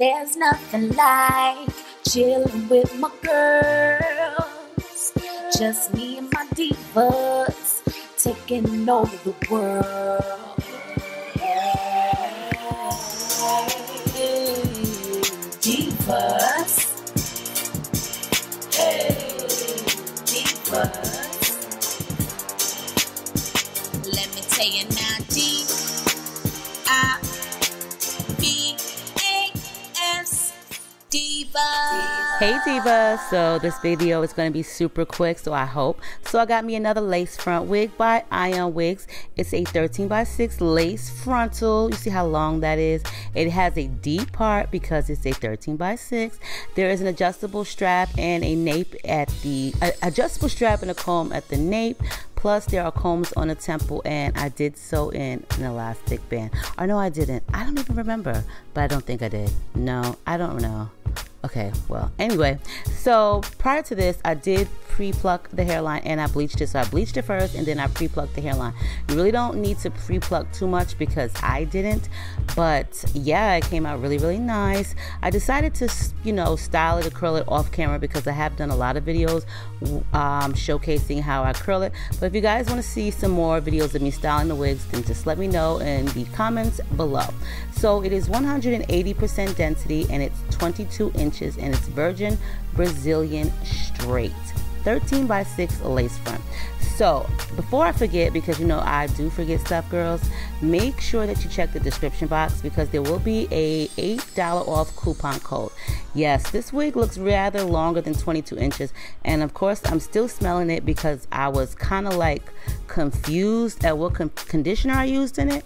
There's nothing like chilling with my girls. Just me and my divas taking over the world. Divas. Hey, divas. Hey Diva, so this video is going to be super quick, so I hope. So I got me another lace front wig by Eayon Wigs. It's a 13 by 6 lace frontal. You see how long that is? It has a deep part because it's a 13 by 6. There is an adjustable strap and a nape at the adjustable strap and a comb at the nape. Plus, there are combs on the temple, and I did sew in an elastic band. Or no, I didn't. I don't even remember, but I don't think I did. No, I don't know. Okay, well, anyway, so prior to this, I did pre-pluck the hairline and I bleached it. So I bleached it first and then I pre-plucked the hairline. You really don't need to pre-pluck too much because I didn't, but yeah, it came out really, really nice. I decided to, you know, style it, curl it off camera because I have done a lot of videos um, showcasing how I curl it. But if you guys want to see some more videos of me styling the wigs, then just let me know in the comments below. So it is 180% density and it's 22 inches and it's virgin Brazilian straight. 13 by 6 lace front. So, before I forget, because you know I do forget stuff, girls, make sure that you check the description box because there will be a $8 off coupon code. Yes, this wig looks rather longer than 22 inches, and of course, I'm still smelling it because I was kind of like confused at what con- conditioner I used in it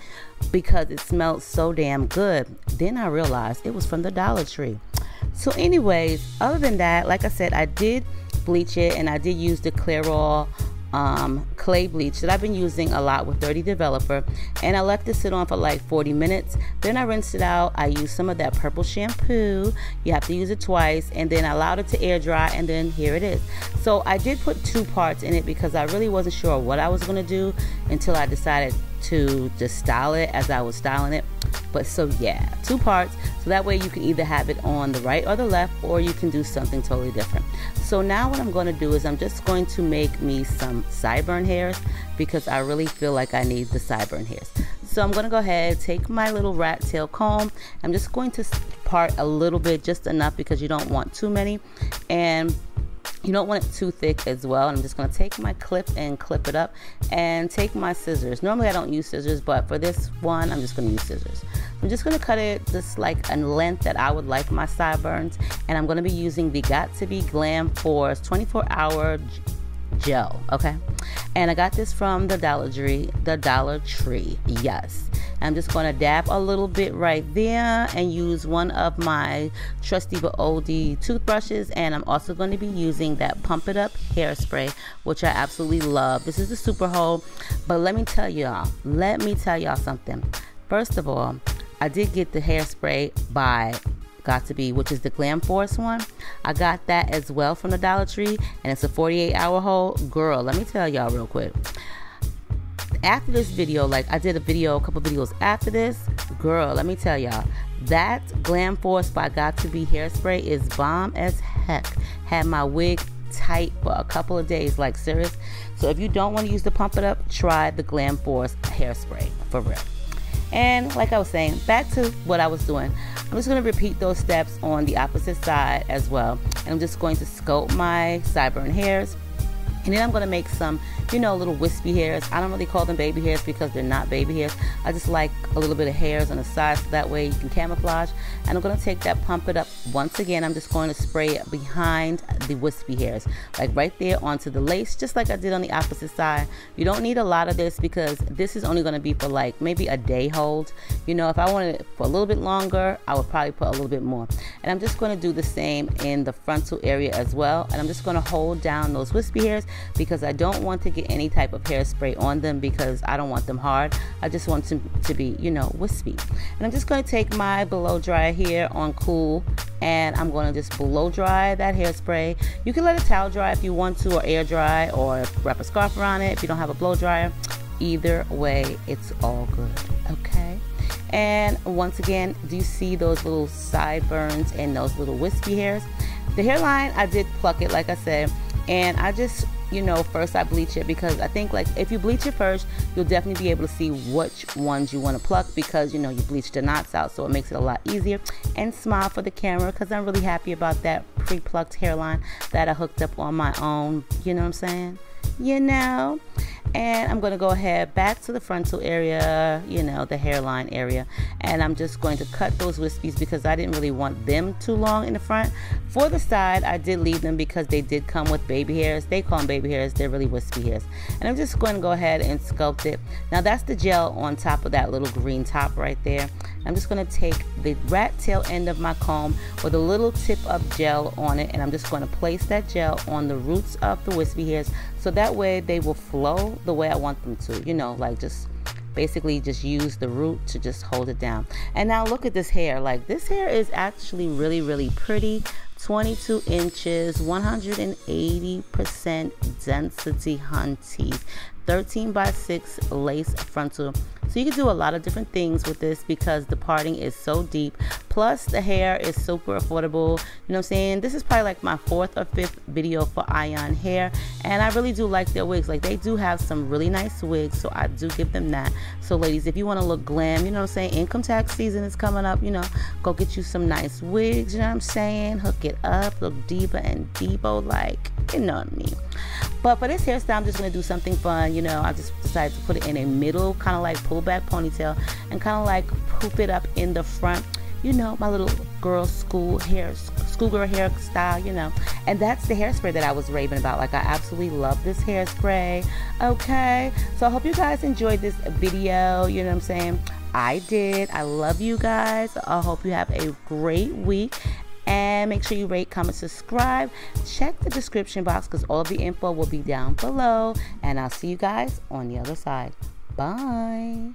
because it smelled so damn good. Then I realized it was from the Dollar Tree. So, anyways, other than that, like I said, I did bleach it and I did use the Clairol um, clay bleach that I've been using a lot with Dirty Developer and I left it sit on for like 40 minutes. Then I rinsed it out. I used some of that purple shampoo. You have to use it twice and then I allowed it to air dry and then here it is. So I did put two parts in it because I really wasn't sure what I was going to do until I decided to just style it as I was styling it but so yeah, two parts. So that way you can either have it on the right or the left, or you can do something totally different. So now what I'm going to do is I'm just going to make me some sideburn hairs because I really feel like I need the sideburn hairs. So I'm going to go ahead, take my little rat tail comb. I'm just going to part a little bit, just enough because you don't want too many. And you don't want it too thick as well. I'm just going to take my clip and clip it up and take my scissors. Normally I don't use scissors, but for this one, I'm just going to use scissors. I'm just going to cut it just like a length that I would like my sideburns. And I'm going to be using the Got2b Glam Force 24 hour gel, okay? And I got this from the Dollar Tree, the Dollar Tree, yes. I'm just going to dab a little bit right there and use one of my trusty but oldie toothbrushes. And I'm also going to be using that Pump It Up hairspray, which I absolutely love. This is the Super Hold, but let me tell y'all, let me tell y'all something. First of all, I did get the hairspray by Got2b, which is the Glam Force one. I got that as well from the Dollar Tree, and it's a 48 hour hold. Girl, let me tell y'all real quick after this video, like I did a video, a couple videos after this, girl, let me tell y'all, that Glam Force by Got2b Hairspray is bomb as heck. Had my wig tight for a couple of days, like serious. So if you don't want to use the Pump It Up, try the Glam Force Hairspray for real. And like I was saying, back to what I was doing. I'm just going to repeat those steps on the opposite side as well. And I'm just going to sculpt my sideburn hairs and then I'm going to make some, you know, little wispy hairs. I don't really call them baby hairs because they're not baby hairs. I just like a little bit of hairs on the side so that way you can camouflage. And I'm going to take that, pump it up once again. I'm just going to spray it behind the wispy hairs, like right there onto the lace, just like I did on the opposite side. You don't need a lot of this because this is only going to be for like maybe a day hold. You know, if I wanted it for a little bit longer, I would probably put a little bit more. And I'm just going to do the same in the frontal area as well. And I'm just going to hold down those wispy hairs because I don't want to get any type of hairspray on them because I don't want them hard. I just want them to be, you know, wispy. And I'm just going to take my blow dryer here on cool and I'm going to just blow dry that hairspray. You can let it towel dry if you want to or air dry or wrap a scarf around it if you don't have a blow dryer. Either way, it's all good, okay? And once again, do you see those little sideburns and those little wispy hairs? The hairline, I did pluck it, like I said, and I just you know first I bleach it because I think like if you bleach it first you'll definitely be able to see which ones you want to pluck because you know you bleach the knots out so it makes it a lot easier. And smile for the camera because I'm really happy about that pre-plucked hairline that I hooked up on my own you know what I'm saying? You know and I'm going to go ahead back to the frontal area, you know, the hairline area, and I'm just going to cut those wispies because I didn't really want them too long in the front. For the side, I did leave them because they did come with baby hairs. They call them baby hairs, they're really wispy hairs. And I'm just going to go ahead and sculpt it. Now that's the gel on top of that little green top right there. I'm just going to take the rat tail end of my comb with a little tip of gel on it and I'm just going to place that gel on the roots of the wispy hairs so that way they will flow the way I want them to. You know, like just basically just use the root to just hold it down. And now look at this hair. Like this hair is actually really, really pretty. 22 inches, 180% density hunties, 13 by 6 lace frontal so you can do a lot of different things with this because the parting is so deep. Plus the hair is super affordable. You know what I'm saying? This is probably like my fourth or fifth video for Eayon Hair. And I really do like their wigs. Like they do have some really nice wigs. So I do give them that. So ladies, if you want to look glam, you know what I'm saying? Income tax season is coming up. You know, go get you some nice wigs. You know what I'm saying? Hook it up. Look deeper and deeper like, you know what I mean? But for this hairstyle, I'm just going to do something fun. You know, I just decided to put it in a middle, kind of like pullback ponytail and kind of like poop it up in the front. You know, my little girl school hair, schoolgirl hairstyle, you know. And that's the hairspray that I was raving about. Like, I absolutely love this hairspray. Okay. So I hope you guys enjoyed this video. You know what I'm saying? I did. I love you guys. I hope you have a great week and make sure you rate, comment, subscribe. Check the description box because all of the info will be down below. And I'll see you guys on the other side. Bye.